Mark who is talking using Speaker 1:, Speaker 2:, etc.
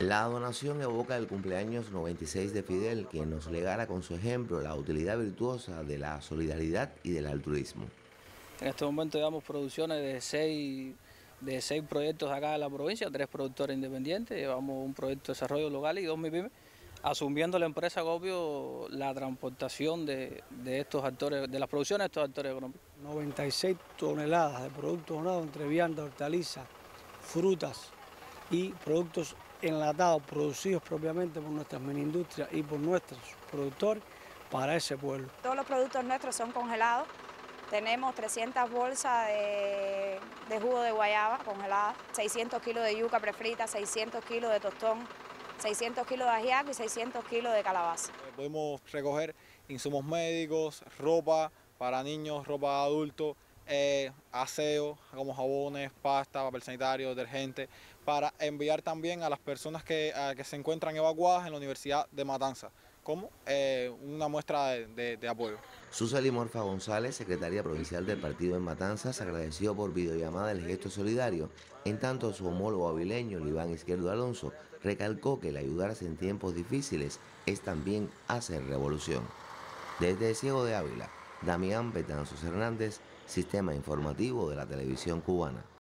Speaker 1: La donación evoca el cumpleaños 96 de Fidel, quien nos legara con su ejemplo la utilidad virtuosa de la solidaridad y del altruismo.
Speaker 2: En este momento llevamos producciones de seis, de seis proyectos acá en la provincia, tres productores independientes, llevamos un proyecto de desarrollo local y dos MIPIMES, asumiendo la empresa Copio la transportación de, estos actores, de las producciones de estos actores económicos.
Speaker 3: 96 toneladas de productos donados entre viandas, hortalizas, frutas y productos enlatados producidos propiamente por nuestras mini industrias y por nuestros productores para ese pueblo.
Speaker 4: Todos los productos nuestros son congelados. Tenemos 300 bolsas de, jugo de guayaba congelada, 600 kilos de yuca prefrita, 600 kilos de tostón, 600 kilos de ajiaco y 600 kilos de calabaza.
Speaker 5: Podemos recoger insumos médicos, ropa para niños, ropa de adultos, eh, aseo, como jabones, pasta, papel sanitario, detergente, para enviar también a las personas que, se encuentran evacuadas en la Universidad de Matanza, como eh, una muestra de, apoyo.
Speaker 1: Suseli Morfa González, secretaria provincial del partido en Matanzas, agradeció por videollamada el gesto solidario. En tanto, su homólogo avileño, Iván Izquierdo Alonso, recalcó que el ayudarse en tiempos difíciles es también hacer revolución. Desde Ciego de Ávila, Damián Betanzos Hernández, Sistema Informativo de la Televisión Cubana.